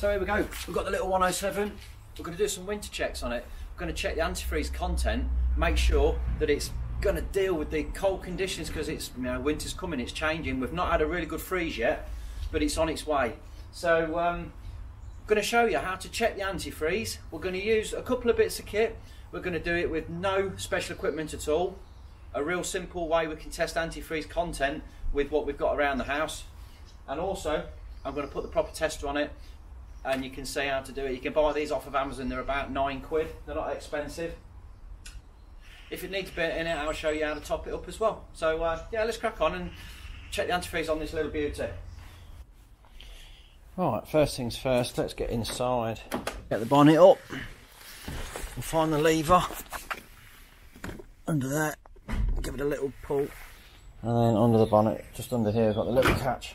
So here we go. We've got the little 107. We're going to do some winter checks on it. We're going to check the antifreeze content, make sure that it's going to deal with the cold conditions because it's you know winter's coming, it's changing. We've not had a really good freeze yet, but it's on its way. So um, I'm going to show you how to check the antifreeze. We're going to use a couple of bits of kit. We're going to do it with no special equipment at all. A real simple way we can test antifreeze content with what we've got around the house. And also, I'm going to put the proper tester on it and you can see how to do it. You can buy these off of Amazon, they're about nine quid, they're not expensive. If it needs a bit in it, I'll show you how to top it up as well. So uh, yeah, let's crack on and check the antifreeze on this little beauty. Right, first things first, let's get inside. Get the bonnet up and find the lever under there. Give it a little pull. And then under the bonnet, just under here, I've got the little catch.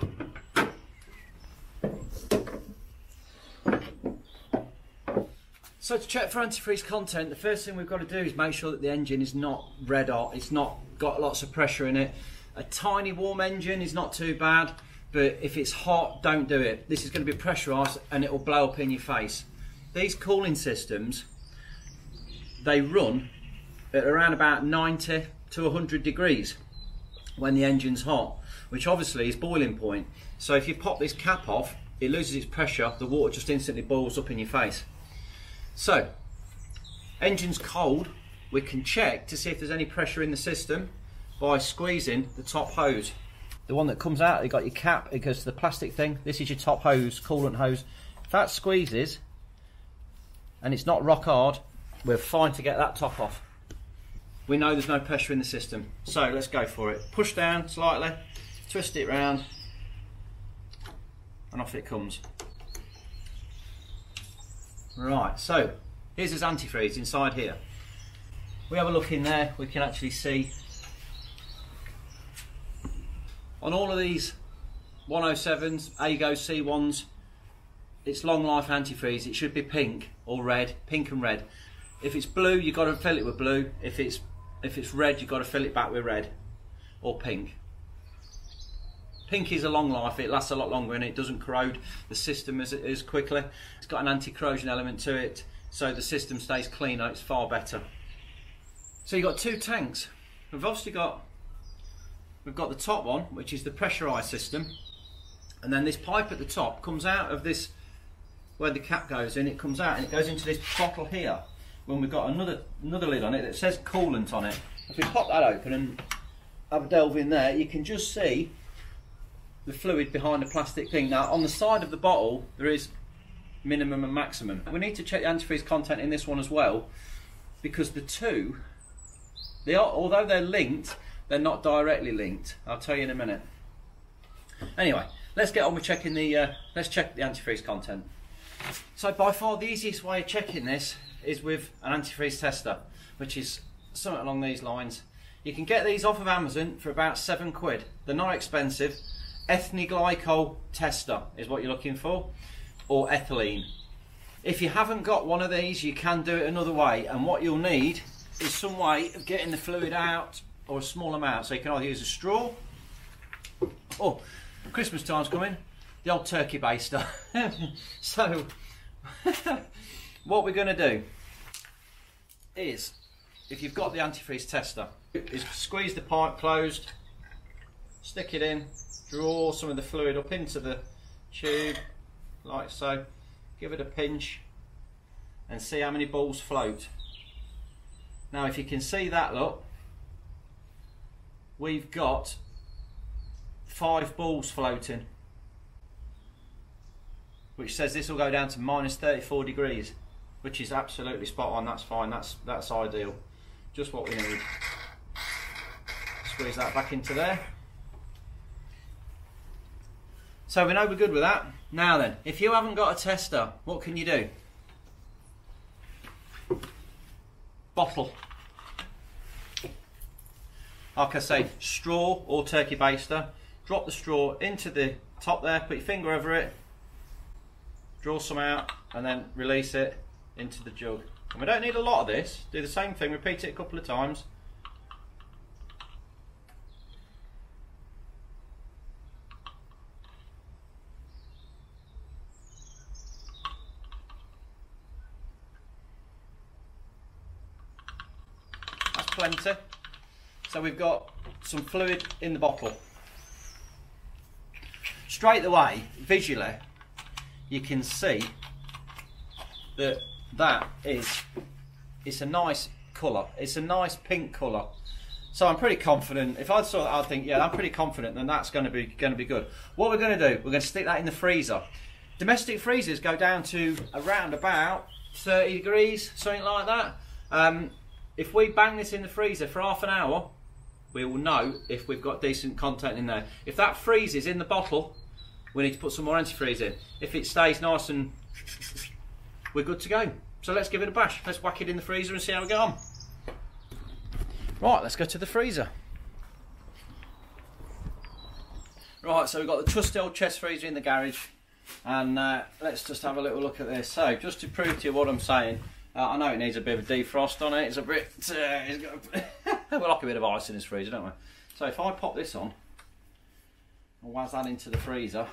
So to check for antifreeze content, the first thing we've got to do is make sure that the engine is not red hot, it's not got lots of pressure in it. A tiny warm engine is not too bad, but if it's hot, don't do it. This is going to be pressurised and it will blow up in your face. These cooling systems, they run at around about 90 to 100 degrees when the engine's hot, which obviously is boiling point. So if you pop this cap off, it loses its pressure, the water just instantly boils up in your face. So, engine's cold, we can check to see if there's any pressure in the system by squeezing the top hose. The one that comes out, you got your cap, it goes to the plastic thing. This is your top hose, coolant hose. If that squeezes and it's not rock hard, we're fine to get that top off. We know there's no pressure in the system. So let's go for it. Push down slightly, twist it round, and off it comes. Right, so here's his antifreeze inside here. We have a look in there, we can actually see on all of these 107s, Aygo C1s, it's long life antifreeze. It should be pink or red, pink and red. If it's blue, you've got to fill it with blue. If it's if it's red, you've got to fill it back with red or pink. Pink is a long life, it lasts a lot longer and it doesn't corrode the system as, as quickly. It's got an anti-corrosion element to it, so the system stays cleaner, it's far better. So you've got two tanks. We've obviously got we've got the top one, which is the pressurized system, and then this pipe at the top comes out of this where the cap goes in, it comes out and it goes into this bottle here. When we've got another another lid on it that says coolant on it. If we pop that open and have a delve in there, you can just see the fluid behind the plastic thing. Now on the side of the bottle there is minimum and maximum. We need to check the antifreeze content in this one as well because the two, they are, although they're linked, they're not directly linked. I'll tell you in a minute. Anyway, let's get on with checking the, uh, let's check the antifreeze content. So by far the easiest way of checking this is with an antifreeze tester, which is something along these lines. You can get these off of Amazon for about seven quid. They're not expensive ethylene tester is what you're looking for, or ethylene. If you haven't got one of these, you can do it another way, and what you'll need is some way of getting the fluid out, or a small amount. So you can either use a straw, or Christmas time's coming, the old turkey baster. so, what we're going to do is, if you've got the antifreeze tester, is squeeze the pipe closed, stick it in, draw some of the fluid up into the tube like so. Give it a pinch and see how many balls float. Now if you can see that look we've got five balls floating which says this will go down to minus 34 degrees which is absolutely spot on. That's fine. That's that's ideal. Just what we need. Squeeze that back into there so we know we're good with that. Now then, if you haven't got a tester, what can you do? Bottle. Like I say, straw or turkey baster. Drop the straw into the top there, put your finger over it, draw some out, and then release it into the jug. And we don't need a lot of this. Do the same thing, repeat it a couple of times. Plenty. So we've got some fluid in the bottle. Straight away, visually, you can see that that is it's a nice colour. It's a nice pink colour. So I'm pretty confident. If I saw that, I'd think, yeah, I'm pretty confident. Then that's going to be going to be good. What we're going to do, we're going to stick that in the freezer. Domestic freezers go down to around about 30 degrees, something like that. Um, if we bang this in the freezer for half an hour, we will know if we've got decent content in there. If that freezes in the bottle, we need to put some more antifreeze in. If it stays nice and we're good to go. So let's give it a bash. Let's whack it in the freezer and see how we get on. Right, let's go to the freezer. Right, so we've got the trusty old chest freezer in the garage. And uh, let's just have a little look at this. So, just to prove to you what I'm saying, uh, I know it needs a bit of defrost on it. It's a bit, uh, it's got a, we like a bit of ice in this freezer, don't we? So if I pop this on, and waz that into the freezer,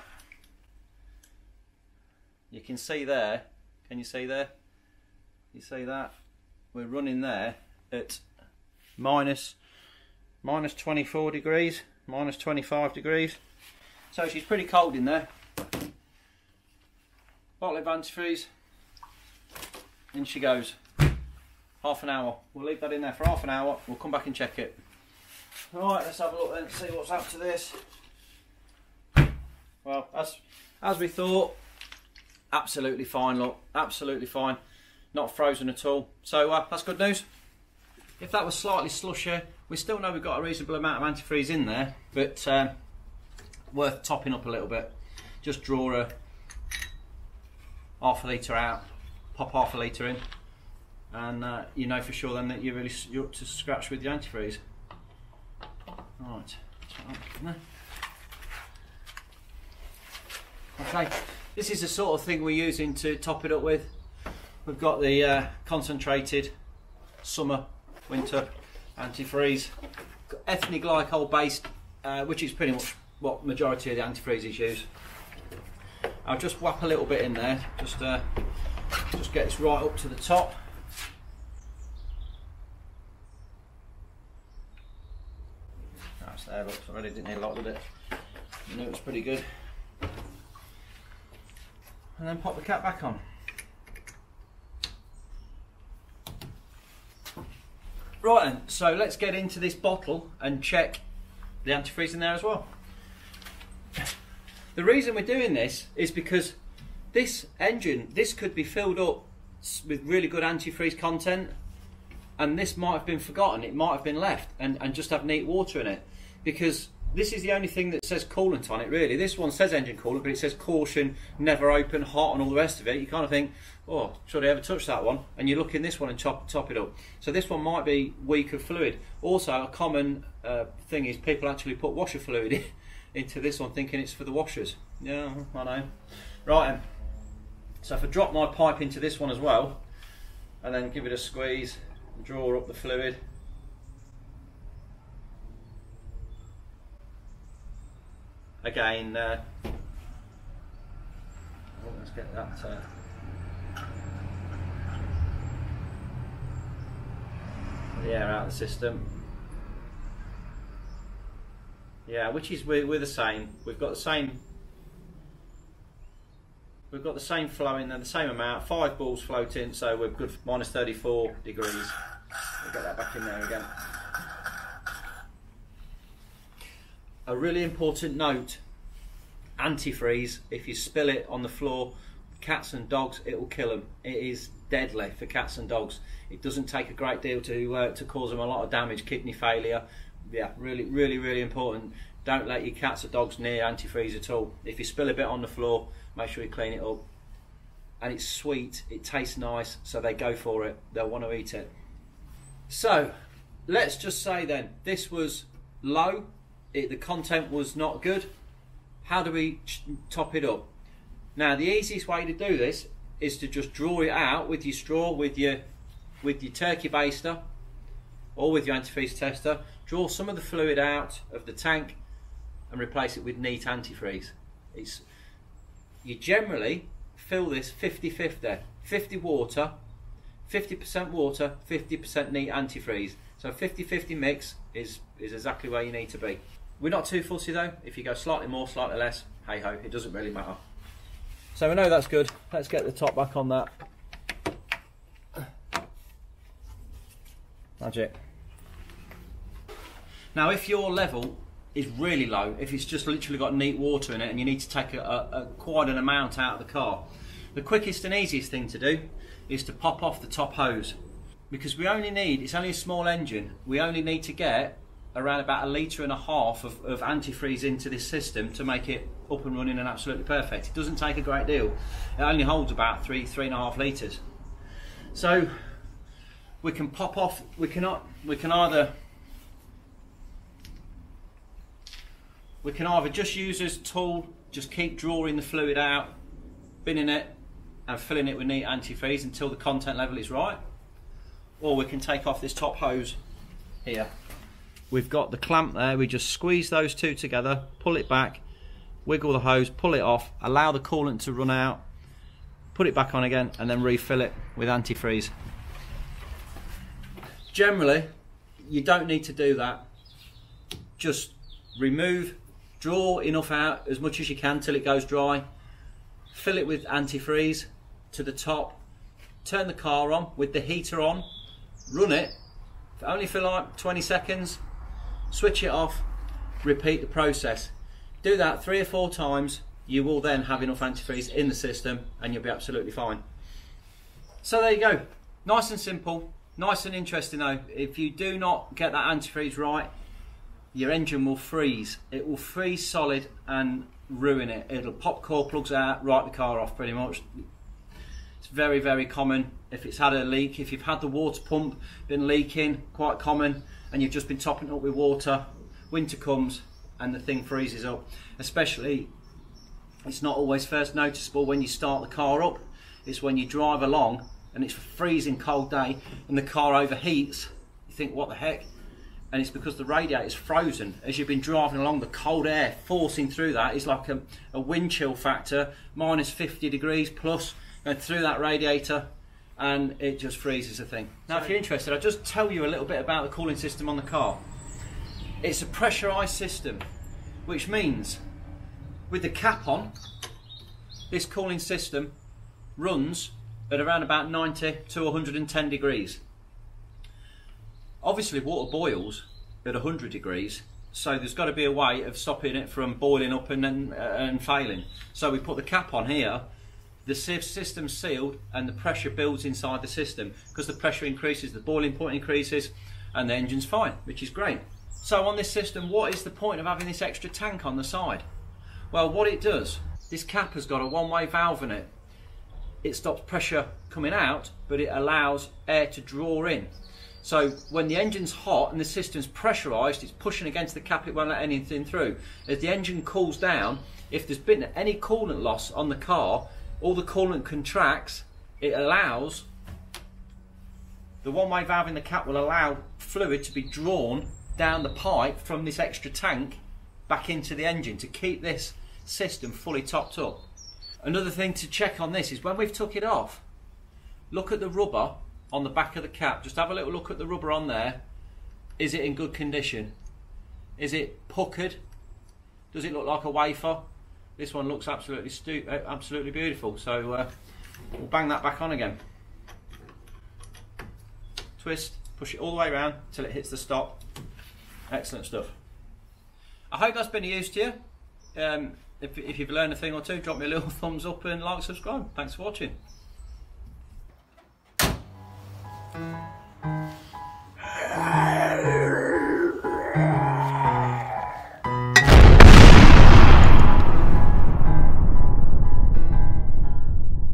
you can see there. Can you see there? You see that? We're running there at minus minus 24 degrees, minus 25 degrees. So she's pretty cold in there bottle of antifreeze, in she goes. Half an hour. We'll leave that in there for half an hour. We'll come back and check it. All right, let's have a look then, see what's up to this. Well, as as we thought, absolutely fine. Look, absolutely fine. Not frozen at all. So uh, that's good news. If that was slightly slushy, we still know we've got a reasonable amount of antifreeze in there, but um, worth topping up a little bit. Just draw a half a litre out, pop half a litre in, and uh, you know for sure then that you're really you're up to scratch with the antifreeze. Right. Okay, this is the sort of thing we're using to top it up with. We've got the uh, concentrated summer, winter antifreeze, ethylene glycol based, uh, which is pretty much what majority of the antifreezes use. I'll just whap a little bit in there, just uh, get this right up to the top. That's there, looks already didn't need a lot with it. You know it's pretty good. And then pop the cap back on. Right then, so let's get into this bottle and check the antifreeze in there as well. The reason we're doing this is because this engine, this could be filled up with really good antifreeze content and this might have been forgotten, it might have been left and, and just have neat water in it because this is the only thing that says coolant on it really. This one says engine coolant but it says caution, never open, hot and all the rest of it. You kind of think, oh, should I ever touch that one? And you look in this one and top, top it up. So this one might be weak of fluid. Also a common uh, thing is people actually put washer fluid in into this one thinking it's for the washers. Yeah, I know. Right, so if I drop my pipe into this one as well, and then give it a squeeze, draw up the fluid. Again, uh, oh, let's get that uh, the air out of the system. Yeah, which is we're, we're the same. We've got the same. We've got the same flow in there, the same amount. Five balls floating, so we're good. Minus 34 degrees. We'll get that back in there again. A really important note: antifreeze. If you spill it on the floor, cats and dogs, it will kill them. It is deadly for cats and dogs. It doesn't take a great deal to uh, to cause them a lot of damage, kidney failure, yeah, really, really, really important. Don't let your cats or dogs near antifreeze at all. If you spill a bit on the floor, make sure you clean it up. And it's sweet, it tastes nice, so they go for it. They'll want to eat it. So, let's just say then, this was low, it, the content was not good. How do we top it up? Now, the easiest way to do this is to just draw it out with your straw, with your with your turkey baster, or with your antifreeze tester draw some of the fluid out of the tank and replace it with neat antifreeze. It's, you generally fill this 50-50, 50 water, 50% water, 50% neat antifreeze. So 50-50 mix is, is exactly where you need to be. We're not too fussy though. If you go slightly more, slightly less, hey ho, it doesn't really matter. So we know that's good. Let's get the top back on that. Magic. Now if your level is really low, if it's just literally got neat water in it and you need to take a, a, a quite an amount out of the car, the quickest and easiest thing to do is to pop off the top hose because we only need, it's only a small engine, we only need to get around about a litre and a half of, of antifreeze into this system to make it up and running and absolutely perfect. It doesn't take a great deal. It only holds about three, three and a half litres. So we can pop off, we cannot, we can either we can either just use this tool, just keep drawing the fluid out, binning it and filling it with neat antifreeze until the content level is right. Or we can take off this top hose here. We've got the clamp there, we just squeeze those two together, pull it back, wiggle the hose, pull it off, allow the coolant to run out, put it back on again and then refill it with antifreeze. Generally, you don't need to do that. Just remove, draw enough out as much as you can till it goes dry, fill it with antifreeze to the top, turn the car on with the heater on, run it only for like 20 seconds, switch it off, repeat the process. Do that three or four times, you will then have enough antifreeze in the system and you'll be absolutely fine. So there you go, nice and simple, nice and interesting though. If you do not get that antifreeze right, your engine will freeze. It will freeze solid and ruin it. It'll pop core plugs out, write the car off pretty much. It's very, very common. If it's had a leak, if you've had the water pump been leaking, quite common, and you've just been topping it up with water, winter comes and the thing freezes up. Especially, it's not always first noticeable when you start the car up. It's when you drive along and it's a freezing cold day and the car overheats. You think, what the heck? And it's because the radiator is frozen. As you've been driving along, the cold air forcing through that is like a, a wind chill factor, minus 50 degrees plus, and through that radiator, and it just freezes the thing. Now, if you're interested, I'll just tell you a little bit about the cooling system on the car. It's a pressurised system, which means with the cap on, this cooling system runs at around about 90 to 110 degrees. Obviously, water boils at 100 degrees, so there's got to be a way of stopping it from boiling up and then uh, and failing. So we put the cap on here. The system's sealed and the pressure builds inside the system because the pressure increases, the boiling point increases, and the engine's fine, which is great. So on this system, what is the point of having this extra tank on the side? Well, what it does, this cap has got a one-way valve in it. It stops pressure coming out, but it allows air to draw in. So when the engine's hot and the system's pressurised, it's pushing against the cap, it won't let anything through. As the engine cools down, if there's been any coolant loss on the car, all the coolant contracts, it allows, the one-way valve in the cap will allow fluid to be drawn down the pipe from this extra tank back into the engine to keep this system fully topped up. Another thing to check on this is when we've took it off, look at the rubber on the back of the cap. Just have a little look at the rubber on there. Is it in good condition? Is it puckered? Does it look like a wafer? This one looks absolutely uh, absolutely beautiful. So uh, we'll bang that back on again. Twist, push it all the way around till it hits the stop. Excellent stuff. I hope that's been of use to you. Um, if, if you've learned a thing or two, drop me a little thumbs up and like, subscribe. Thanks for watching.